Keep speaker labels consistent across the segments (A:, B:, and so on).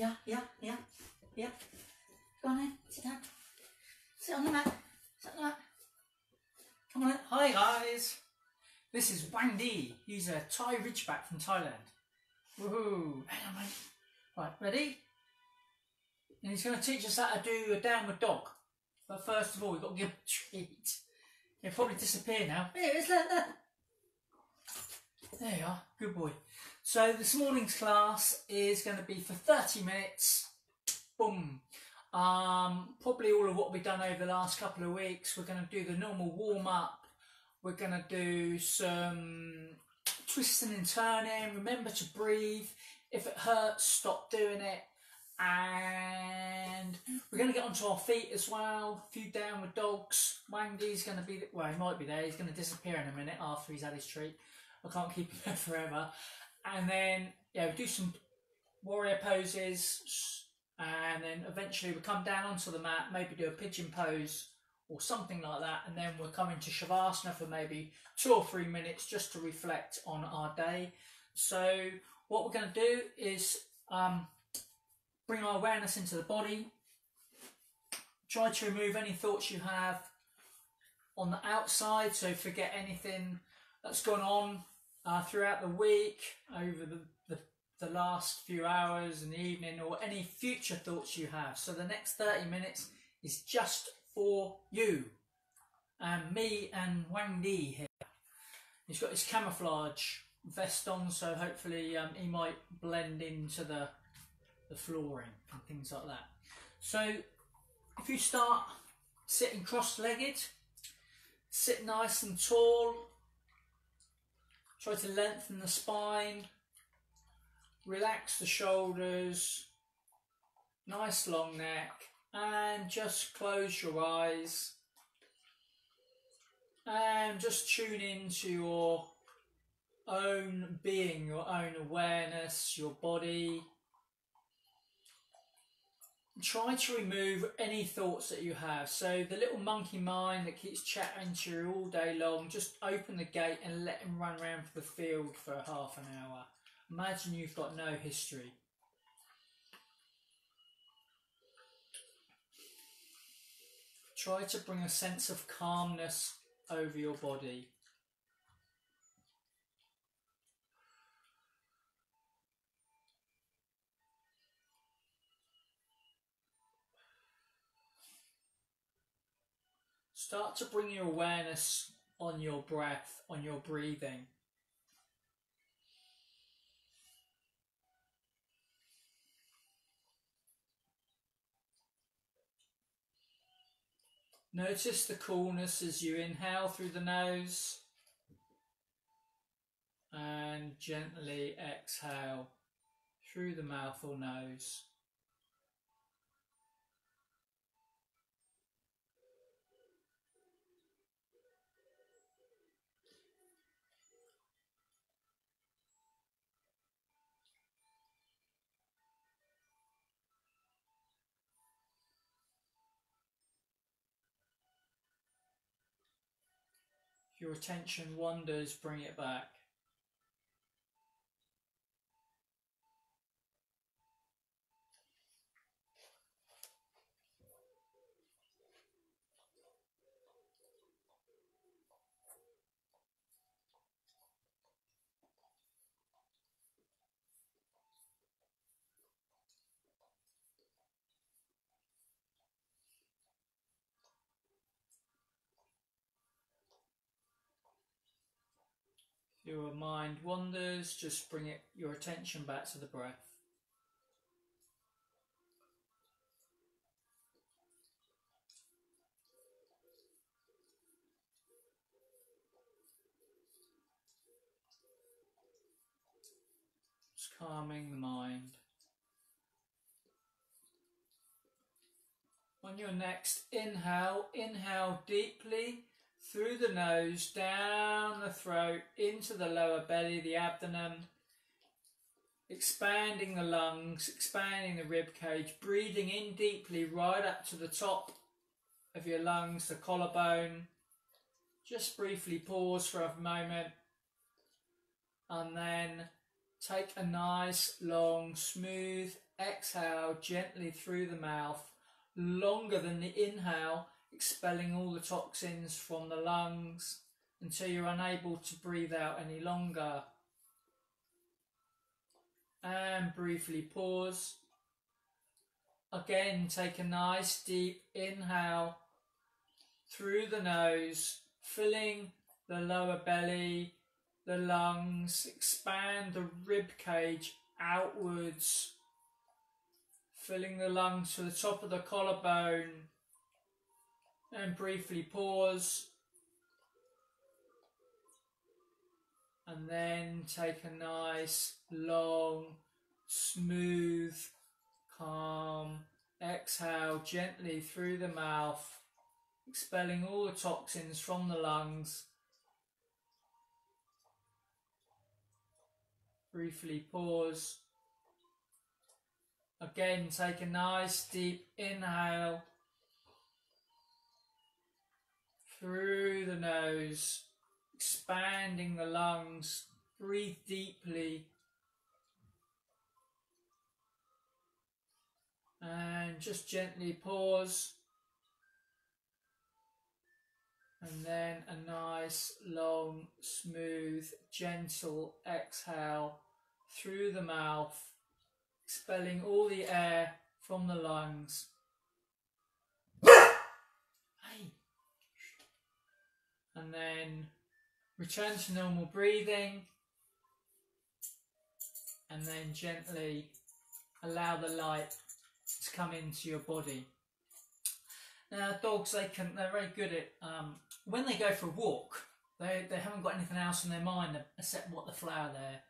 A: Yeah, yeah, yeah, yeah. Go on then, sit down. Sit on the mat. Sit on the mat. Come on then. Hi guys. This is Wangdee. He's a Thai Ridgeback from Thailand. Woohoo! Hang on, mate. Right, ready? And he's going to teach us how to do a downward dog. But first of all, we've got to give him a treat. He'll probably disappear now. Here, it's like that. There you are. Good boy. So this morning's class is going to be for 30 minutes. Boom. Um, probably all of what we've done over the last couple of weeks. We're going to do the normal warm up. We're going to do some twisting and turning. Remember to breathe. If it hurts, stop doing it. And we're going to get onto our feet as well. A few downward dogs. Wangdee's going to be, well, he might be there. He's going to disappear in a minute after he's had his treat. I can't keep him there forever. And then, yeah, do some warrior poses. And then eventually we come down onto the mat, maybe do a pigeon pose or something like that. And then we're coming to Shavasana for maybe two or three minutes just to reflect on our day. So what we're going to do is um, bring our awareness into the body. Try to remove any thoughts you have on the outside. So forget anything that's gone on uh, throughout the week, over the, the, the last few hours in the evening, or any future thoughts you have. So the next 30 minutes is just for you and me and Wangdee here. He's got his camouflage vest on, so hopefully um, he might blend into the the flooring and things like that. So if you start sitting cross-legged, sit nice and tall, try to lengthen the spine, relax the shoulders, nice long neck, and just close your eyes. And just tune into your own being, your own awareness, your body. Try to remove any thoughts that you have. So the little monkey mind that keeps chatting to you all day long, just open the gate and let him run around the field for half an hour. Imagine you've got no history. Try to bring a sense of calmness over your body. Start to bring your awareness on your breath, on your breathing. Notice the coolness as you inhale through the nose and gently exhale through the mouth or nose. Your attention wanders, bring it back. Your mind wanders, just bring it your attention back to the breath. Just calming the mind. On your next inhale, inhale deeply through the nose, down the throat, into the lower belly, the abdomen, expanding the lungs, expanding the rib cage, breathing in deeply right up to the top of your lungs, the collarbone. Just briefly pause for a moment and then take a nice, long, smooth exhale gently through the mouth, longer than the inhale, expelling all the toxins from the lungs until you're unable to breathe out any longer. And briefly pause. Again, take a nice deep inhale through the nose, filling the lower belly, the lungs, expand the rib cage outwards, filling the lungs to the top of the collarbone, and briefly pause. And then take a nice, long, smooth, calm exhale gently through the mouth, expelling all the toxins from the lungs Briefly pause. Again, take a nice deep inhale through the nose, expanding the lungs. Breathe deeply. And just gently pause. And then a nice, long, smooth, gentle exhale through the mouth, expelling all the air from the lungs. And then return to normal breathing. And then gently allow the light to come into your body. Now, dogs, they can, they're very good at, um, when they go for a walk, they, they haven't got anything else in their mind except what the flower there.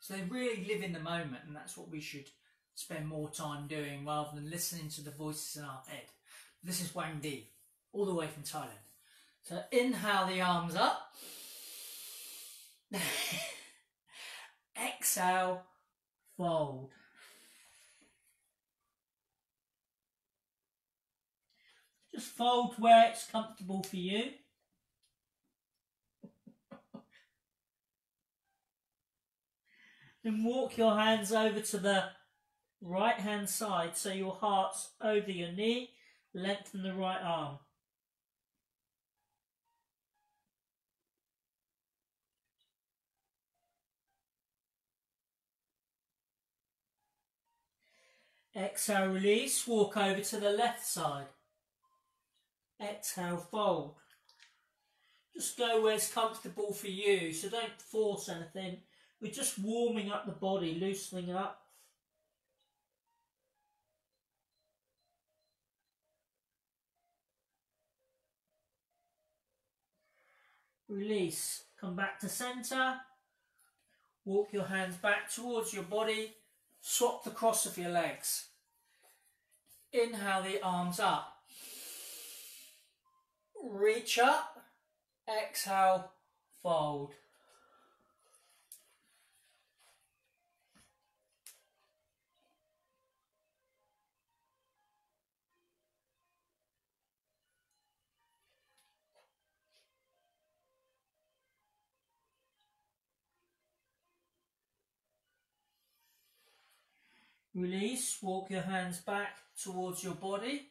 A: So they really live in the moment, and that's what we should spend more time doing rather than listening to the voices in our head. This is Wangdee, all the way from Thailand. So inhale the arms up. Exhale, fold. Just fold where it's comfortable for you. then walk your hands over to the right hand side so your heart's over your knee. Lengthen the right arm. Exhale, release, walk over to the left side. Exhale, fold. Just go where it's comfortable for you, so don't force anything. We're just warming up the body, loosening up. Release. Come back to centre. Walk your hands back towards your body. Swap the cross of your legs. Inhale the arms up. Reach up. Exhale, fold. Release, walk your hands back towards your body.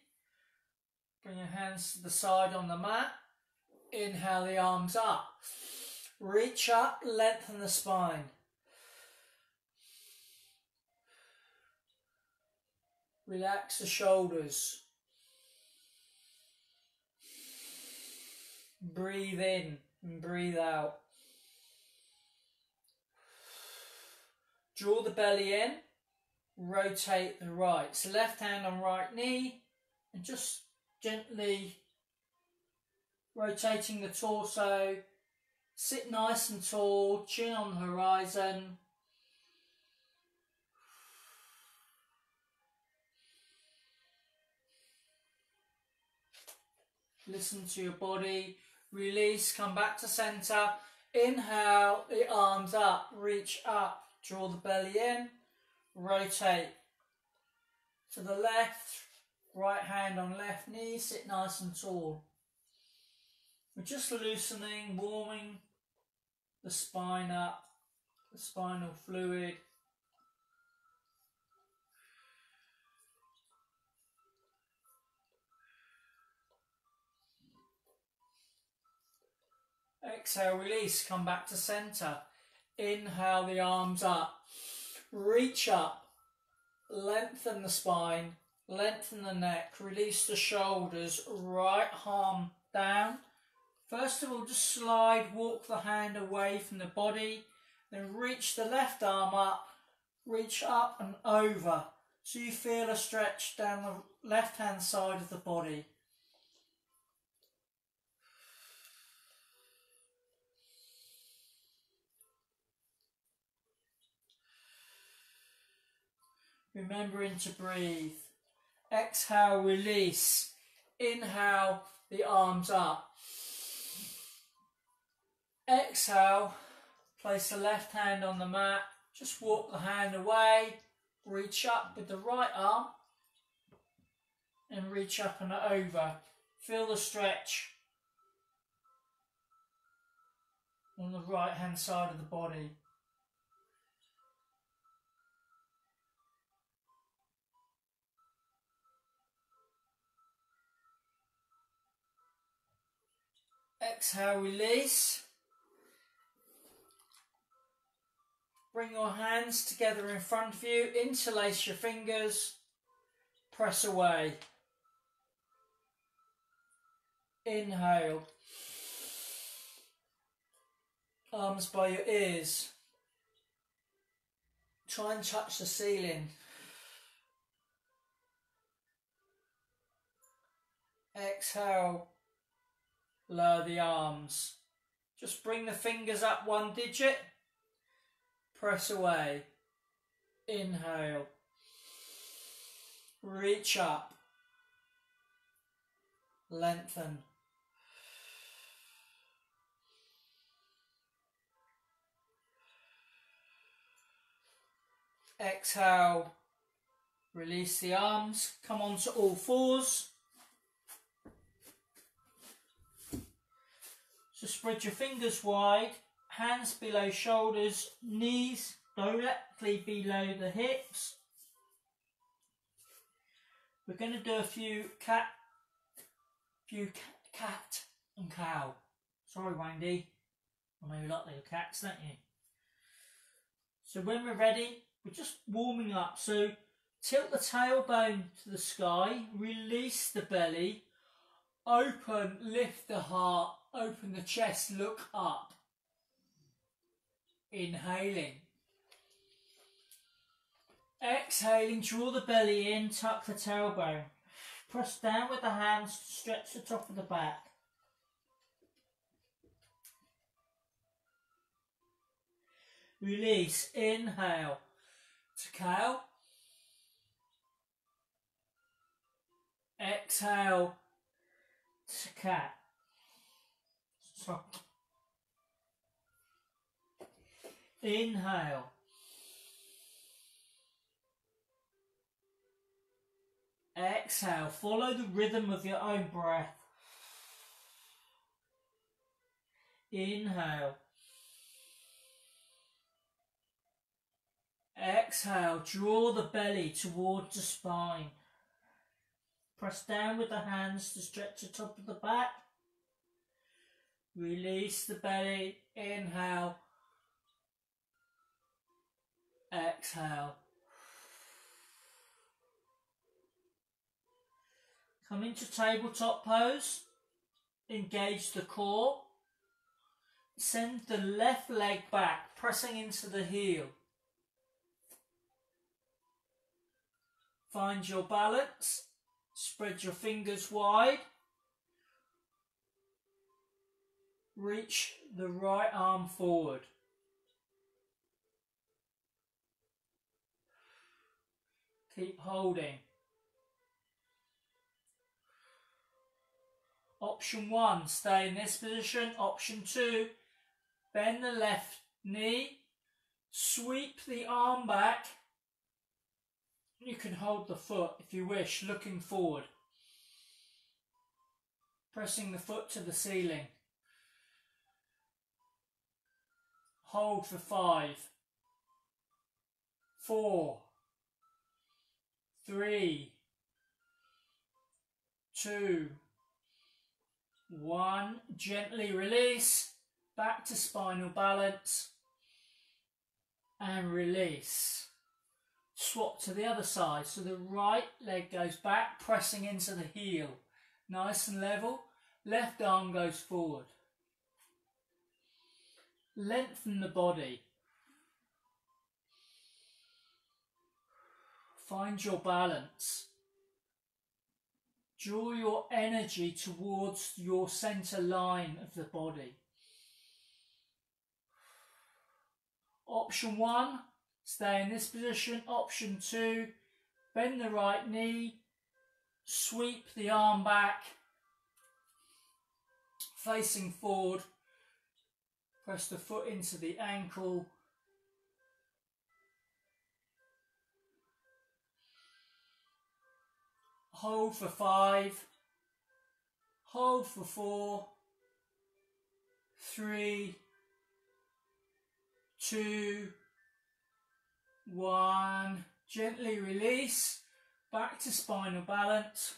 A: Bring your hands to the side on the mat. Inhale the arms up. Reach up, lengthen the spine. Relax the shoulders. Breathe in and breathe out. Draw the belly in rotate the right. So left hand on right knee and just gently rotating the torso. Sit nice and tall, chin on the horizon. Listen to your body. Release, come back to center. Inhale, the arms up, reach up, draw the belly in rotate to the left, right hand on left knee, sit nice and tall. We're just loosening, warming the spine up, the spinal fluid. Exhale, release, come back to center. Inhale the arms up. Reach up. Lengthen the spine. Lengthen the neck. Release the shoulders. Right arm down. First of all, just slide, walk the hand away from the body. Then reach the left arm up. Reach up and over. So you feel a stretch down the left hand side of the body. Remembering to breathe. Exhale, release. Inhale, the arms up. Exhale, place the left hand on the mat. Just walk the hand away. Reach up with the right arm. And reach up and over. Feel the stretch on the right hand side of the body. Exhale, release. Bring your hands together in front of you, interlace your fingers, press away. Inhale. Arms by your ears. Try and touch the ceiling. Exhale lower the arms. Just bring the fingers up one digit, press away, inhale, reach up, lengthen. Exhale, release the arms, come onto all fours. So spread your fingers wide, hands below shoulders, knees directly below the hips. We're going to do a few cat, few cat and cow. Sorry, Wendy. I know you like little cats, don't you? So when we're ready, we're just warming up. So tilt the tailbone to the sky, release the belly, open, lift the heart, Open the chest, look up. Inhaling. Exhaling, draw the belly in, tuck the tailbone. Press down with the hands stretch the top of the back. Release, inhale to cow. Exhale to cat. So, inhale. Exhale. Follow the rhythm of your own breath. Inhale. Exhale. Draw the belly towards the spine. Press down with the hands to stretch the top of the back. Release the belly. Inhale. Exhale. Come into tabletop pose. Engage the core. Send the left leg back, pressing into the heel. Find your balance. Spread your fingers wide. Reach the right arm forward. Keep holding. Option one, stay in this position. Option two, bend the left knee, sweep the arm back. You can hold the foot if you wish, looking forward. Pressing the foot to the ceiling. Hold for five, four, three, two, one. Gently release. back to spinal balance, and release. Swap to the other side, so the right leg goes back, pressing into the heel, nice and level. Left arm goes forward. Lengthen the body. Find your balance. Draw your energy towards your center line of the body. Option one, stay in this position. Option two, bend the right knee, sweep the arm back, facing forward, press the foot into the ankle, hold for five, hold for four, three, two, one. Gently release, back to spinal balance,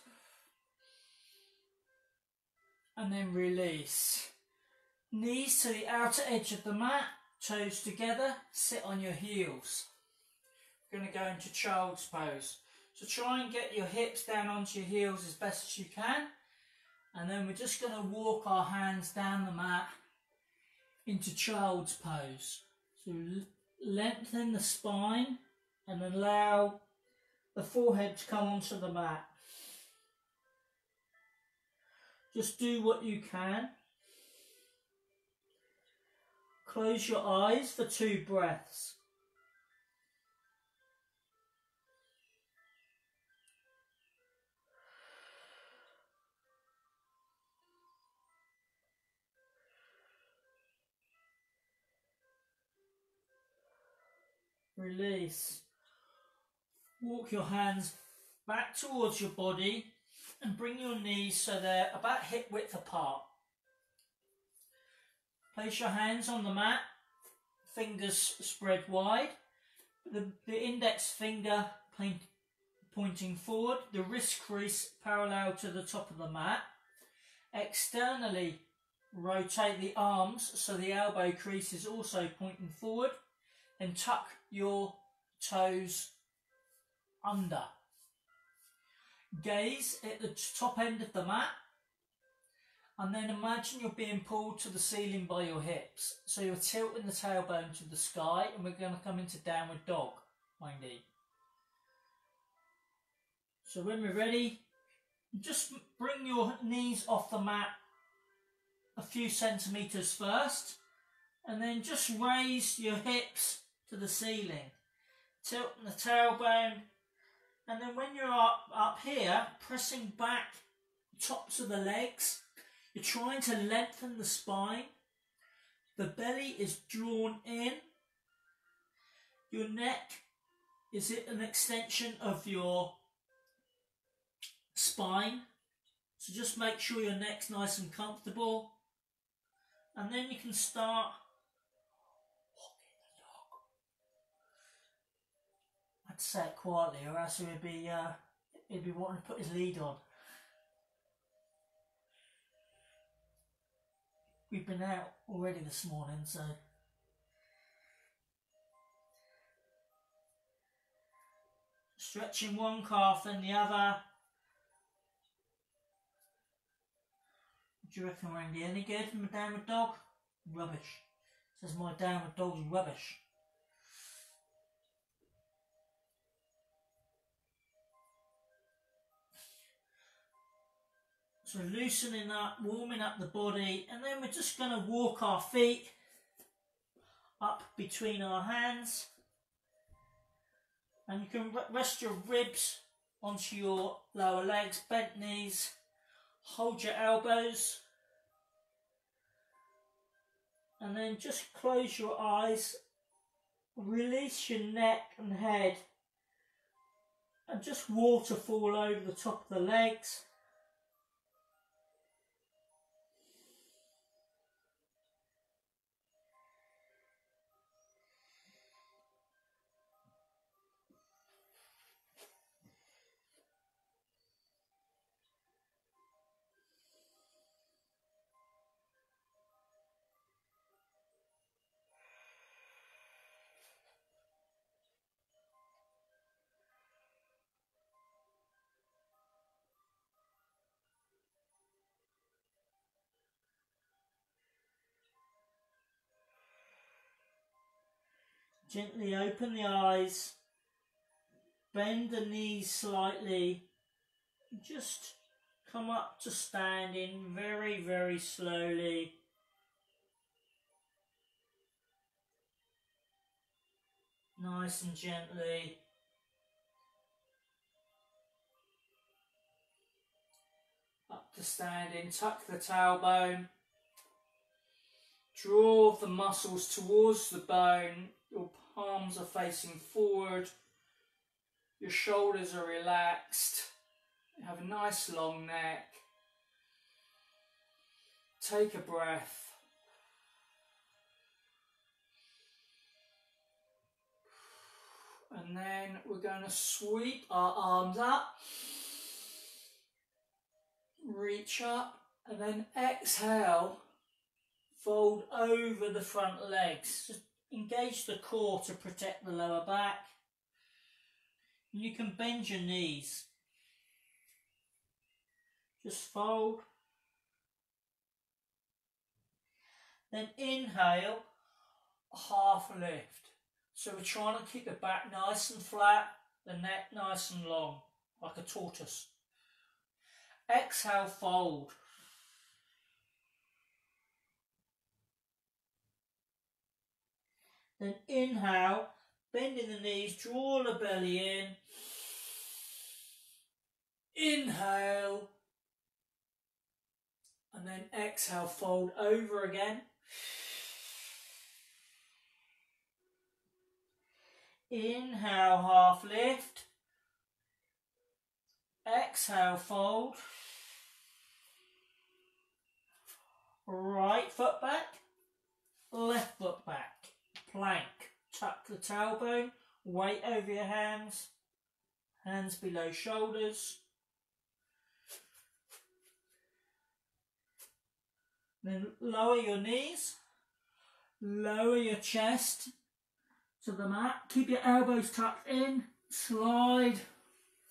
A: and then release. Knees to the outer edge of the mat, toes together, sit on your heels. We're going to go into child's pose. So try and get your hips down onto your heels as best as you can. And then we're just going to walk our hands down the mat into child's pose. So lengthen the spine and allow the forehead to come onto the mat. Just do what you can. Close your eyes for two breaths. Release. Walk your hands back towards your body and bring your knees so they're about hip width apart. Place your hands on the mat, fingers spread wide, the, the index finger point, pointing forward, the wrist crease parallel to the top of the mat. Externally rotate the arms so the elbow crease is also pointing forward. And tuck your toes under. Gaze at the top end of the mat and then imagine you're being pulled to the ceiling by your hips. So you're tilting the tailbone to the sky and we're going to come into downward dog, mindy. So when we're ready, just bring your knees off the mat a few centimetres first and then just raise your hips to the ceiling. Tilting the tailbone. And then when you're up, up here, pressing back tops of the legs, you're trying to lengthen the spine. The belly is drawn in. Your neck is it an extension of your spine. So just make sure your neck's nice and comfortable. And then you can start I'd say it quietly, or else he would be uh, he'd be wanting to put his lead on. We've been out already this morning, so. Stretching one calf and the other. Do you reckon Randy? Any good from a downward dog? Rubbish. Says my downward dog's rubbish. So loosening up, warming up the body, and then we're just going to walk our feet up between our hands. And you can rest your ribs onto your lower legs, bent knees, hold your elbows, and then just close your eyes, release your neck and head, and just waterfall over the top of the legs.
B: Gently open the eyes, bend the knees slightly, just come up to standing very, very slowly. Nice and gently.
A: Up to standing, tuck the tailbone. Draw the muscles towards the bone. Palms are facing forward. Your shoulders are relaxed. You have a nice long neck. Take a breath. And then we're going to sweep our arms up. Reach up and then exhale. Fold over the front legs. Just engage the core to protect the lower back. You can bend your knees. Just fold. Then inhale, half lift. So we're trying to keep the back nice and flat, the neck nice and long, like a tortoise. Exhale, fold.
B: Then inhale, bending the knees, draw the belly in.
A: Inhale. And then exhale, fold over again.
B: Inhale, half lift. Exhale, fold. Right foot back, left foot back. Plank. Tuck the tailbone, weight over your hands, hands below shoulders. Then lower your knees, lower your chest to the mat. Keep your elbows tucked in, slide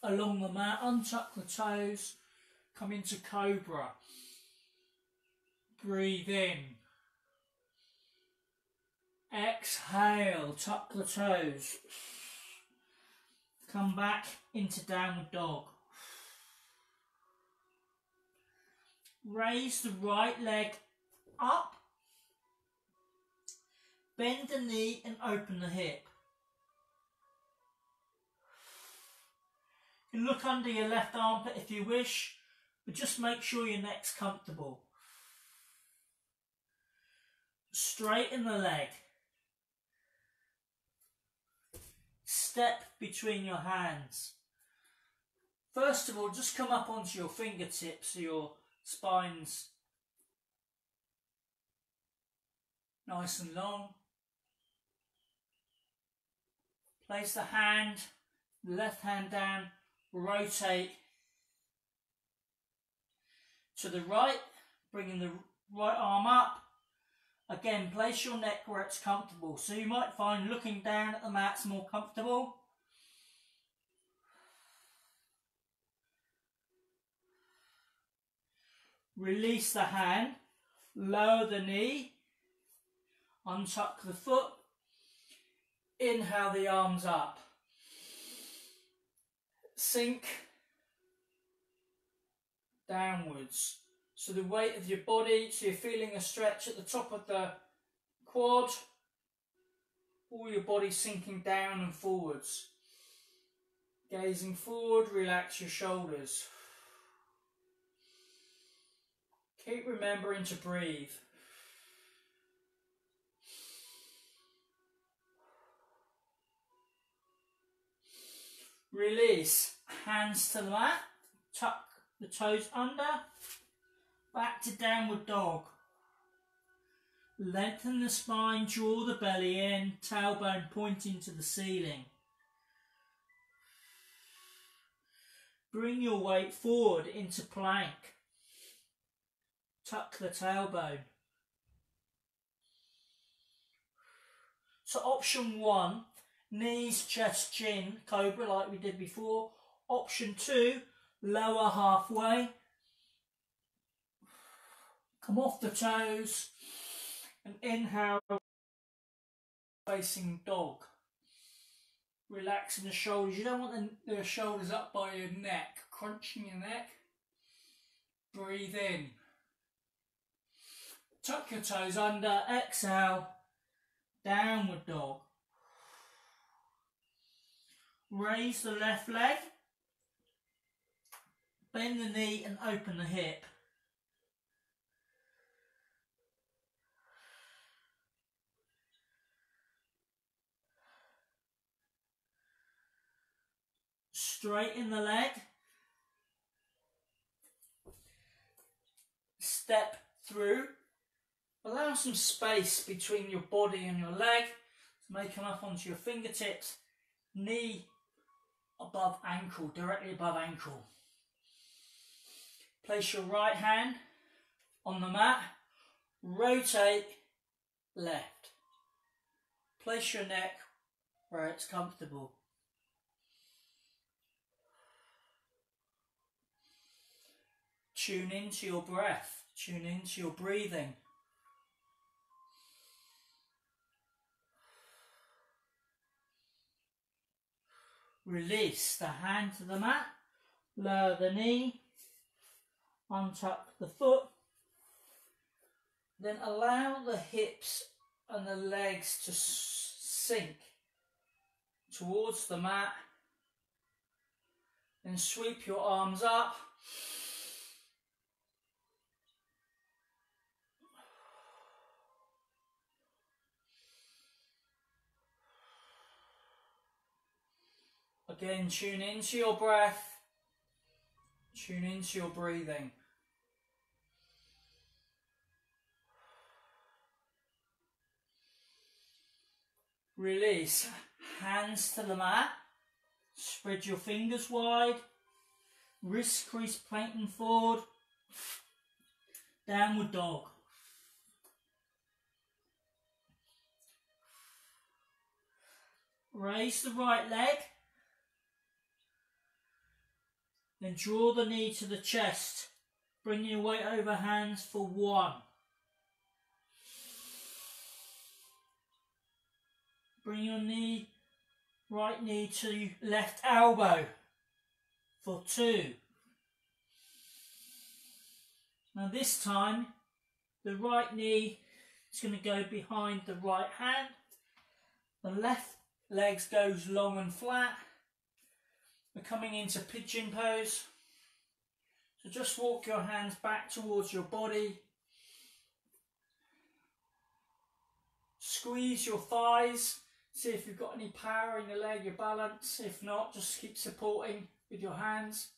B: along the mat, untuck the toes, come into cobra. Breathe in. Exhale, tuck the toes. Come back into downward dog. Raise the right leg up. Bend the knee and open the hip. You can look under your left armpit if you wish, but just make sure your neck's comfortable. Straighten the leg. Step between your hands. First of all, just come up onto your fingertips your spine's nice and long. Place the hand, left hand down, rotate to the right, bringing the right arm up. Again, place your neck where it's comfortable. So you might find looking down at the mat's more comfortable. Release the hand, lower the knee, untuck the foot, inhale the arms up, sink downwards. So the weight of your body, so you're feeling a stretch at the top of the quad, all your body sinking down and forwards. Gazing forward, relax your shoulders. Keep remembering to breathe. Release, hands to the mat, tuck the toes under, back to downward dog. Lengthen the spine, draw the belly in, tailbone pointing to the ceiling. Bring your weight forward into plank. Tuck the tailbone. So option one, knees, chest, chin, cobra like we did before. Option two, lower halfway. Come off the toes and inhale facing dog.
A: relaxing the shoulders. You don't want the, the shoulders up by your neck, crunching your neck. Breathe in. Tuck your toes under, exhale, downward dog. Raise the left leg, bend the knee and open the hip. Straighten the leg. Step through. Allow some space between your body and your leg. So may come up onto your fingertips. Knee above ankle, directly above ankle. Place your right hand on the mat. Rotate left. Place your neck where it's comfortable. Tune into your breath, tune into your breathing. Release the hand to the mat, lower the knee, untuck the foot, then allow the hips and the legs to sink towards the mat. Then sweep your arms up Again, tune into your breath, tune into your breathing. Release, hands to the mat, spread your fingers wide, wrist crease planking forward, downward dog. Raise the right leg, Then draw the knee to the chest. Bring your weight over hands for one. Bring your knee, right knee to left elbow for two. Now this time, the right knee is going to go behind the right hand. The left legs goes long and flat we're coming into pigeon pose. So just walk your hands back towards your body. Squeeze your thighs. See if you've got any power in your leg, your balance. If not, just keep supporting with your hands.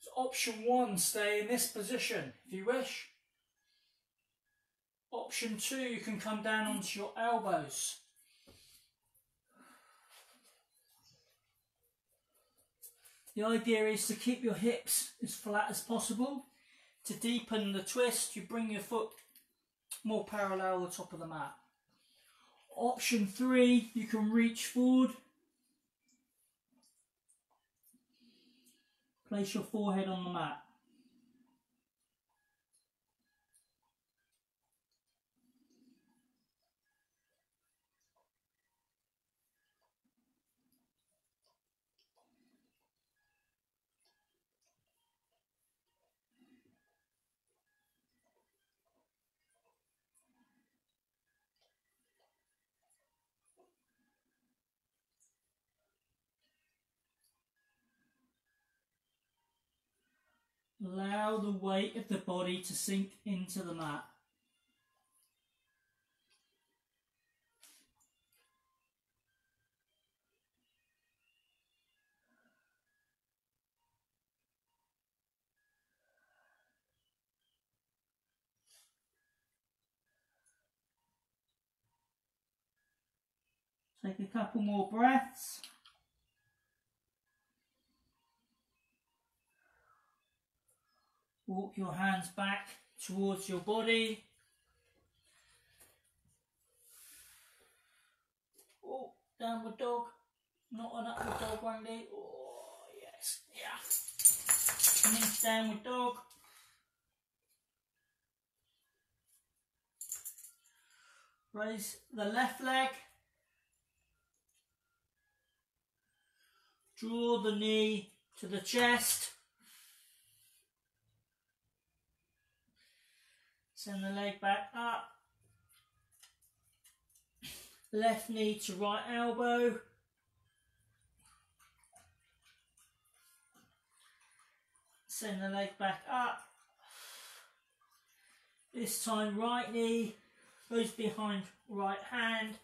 A: So option one, stay in this position if you wish. Option two, you can come down onto your elbows. The idea is to keep your hips as flat as possible. To deepen the twist, you bring your foot more parallel to the top of the mat. Option three, you can reach forward. Place your forehead on the mat. Allow the weight of the body to sink into the mat. Take a couple more breaths. Walk your hands back towards your body. Oh, downward dog. Not an upward dog, Wangdee. Oh, yes. Yeah. Finish downward dog. Raise the left leg. Draw the knee to the chest. Send the leg back up. Left knee to right elbow. Send the leg back up. This time right knee goes behind right hand.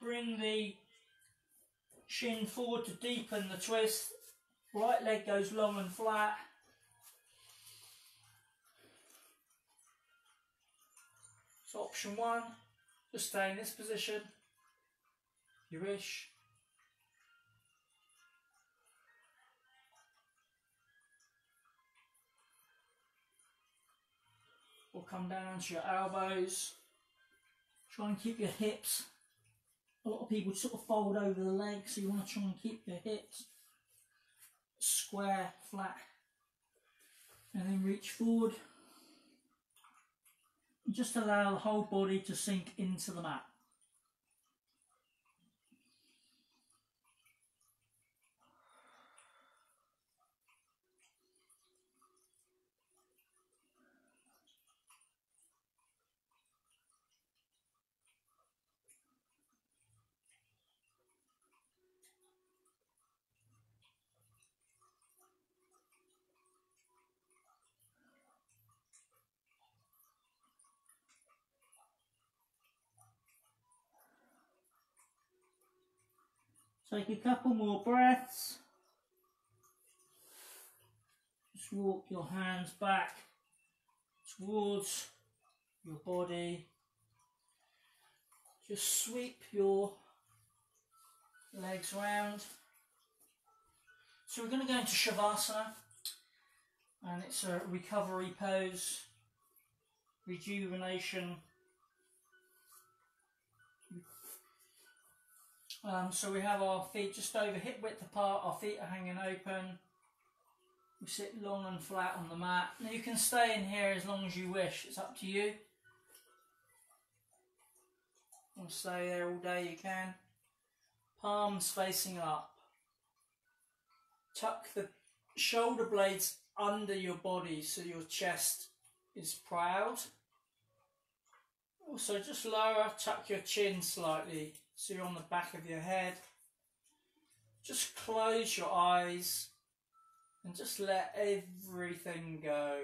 A: Bring the shin forward to deepen the twist. Right leg goes long and flat. So option one, just stay in this position. You wish. Or come down to your elbows. Try and keep your hips. A lot of people sort of fold over the legs, so you want to try and keep your hips square, flat. And then reach forward. Just allow the whole body to sink into the mat. Take a couple more breaths. Just walk your hands back towards your body. Just sweep your legs round. So we're going to go into Shavasana and it's a recovery pose, rejuvenation Um, so we have our feet just over hip width apart, our feet are hanging open. We sit long and flat on the mat. Now you can stay in here as long as you wish, it's up to you. You stay there all day, you can. Palms facing up. Tuck the shoulder blades under your body so your chest is proud. Also, just lower, tuck your chin slightly so you're on the back of your head. Just close your eyes and just let everything go.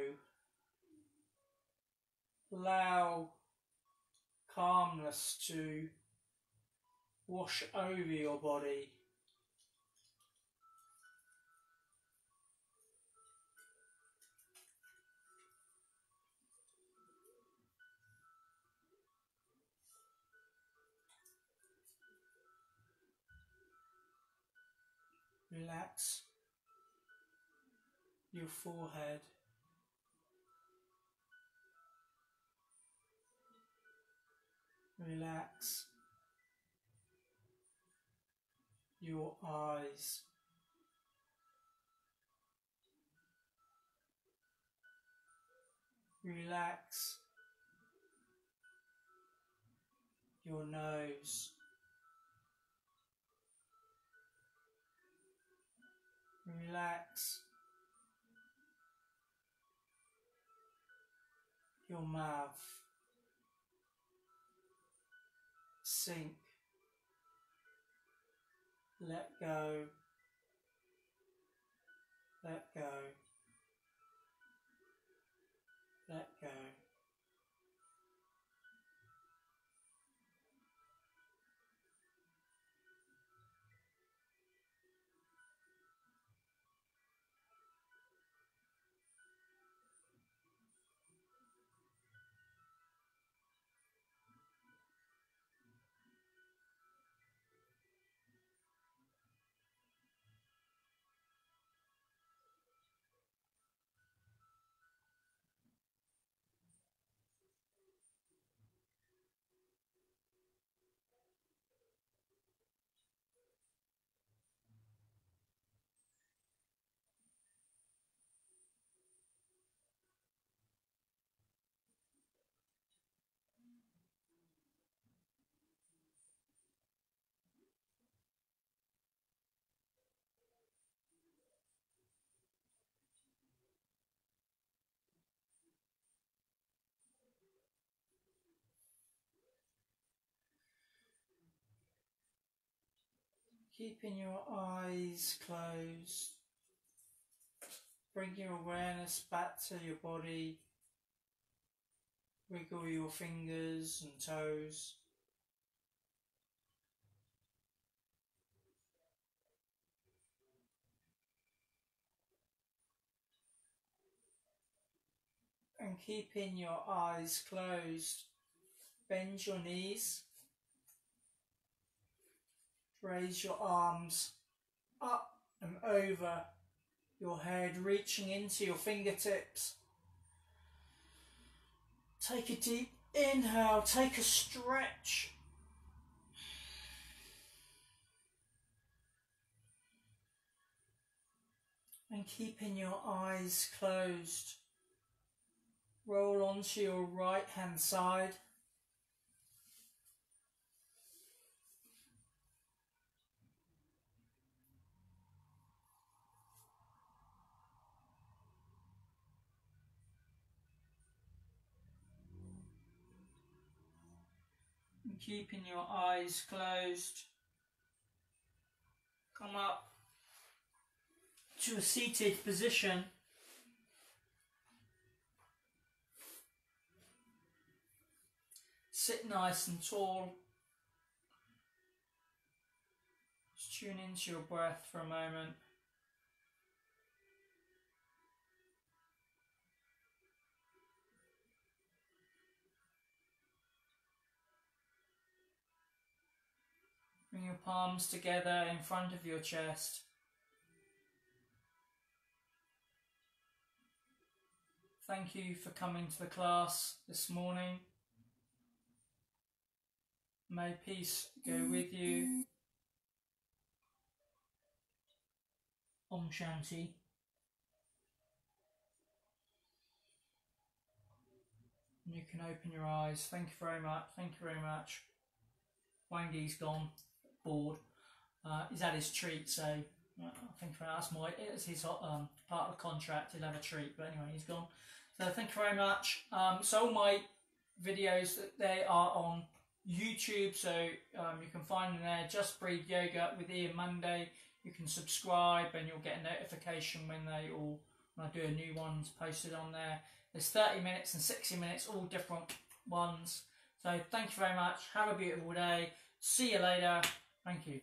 A: Allow calmness to wash over your body. Relax your forehead. Relax your eyes. Relax your nose. Relax your mouth. Sink. Let go. Let go. Let go. Keeping your eyes closed. Bring your awareness back to your body. Wiggle your fingers and toes. And keeping your eyes closed, bend your knees. Raise your arms up and over your head, reaching into your fingertips. Take a deep inhale, take a stretch. And keeping your eyes closed, roll onto your right hand side. Keeping your eyes closed. Come up to a seated position. Sit nice and tall. Just tune into your breath for a moment. Bring your palms together in front of your chest. Thank you for coming to the class this morning. May peace go with you. Om Shanti. And you can open your eyes. Thank you very much. Thank you very much. Wangdee's gone bored. Uh, he's had his treat, so I think that's my it's his um, part of the contract. He'll have a treat, but anyway, he's gone. So thank you very much. Um, so all my videos they are on YouTube, so um, you can find them there. Just Breathe Yoga with Ian Munday. You can subscribe, and you'll get a notification when they all when I do a new one's posted on there. There's 30 minutes and 60 minutes, all different ones. So thank you very much. Have a beautiful day. See you later. Thank you.